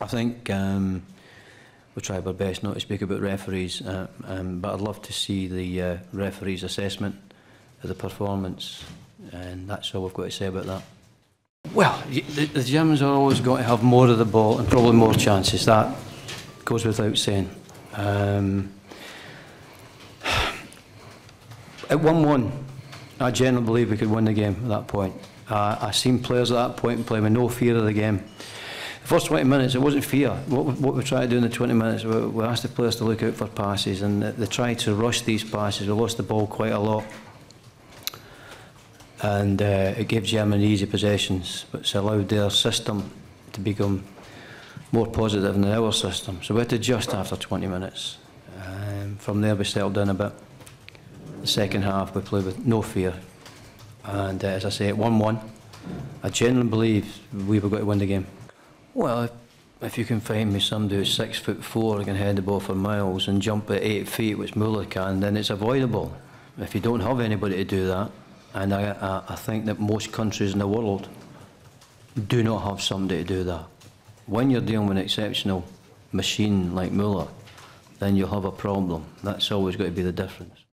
I think um, we tried our best not to speak about referees, uh, um, but I'd love to see the uh, referee's assessment of the performance, and that's all we've got to say about that. Well, the, the Germans are always going to have more of the ball and probably more chances. That goes without saying. Um, at 1-1, I generally believe we could win the game at that point. Uh, I seen players at that point play with no fear of the game. First 20 minutes, it wasn't fear. What, we- what we tried to do in the 20 minutes, we, we asked the players to look out for passes, and they, tried to rush these passes. We lost the ball quite a lot. And uh, it gave Germany easy possessions, but it's allowed their system to become more positive than our system. So we had to adjust after 20 minutes. Um, from there, we settled down a bit. The second half, we played with no fear. And uh, as I say, at 1-1, I genuinely believe we were going to win the game. Well, if, if you can find me somebody who's six foot four who can head the ball for miles and jump at eight feet, which Muller can, then it's avoidable. If you don't have anybody to do that, and I, I, I think that most countries in the world do not have somebody to do that. When you're dealing with an exceptional machine like Muller, then you'll have a problem. That's always got to be the difference.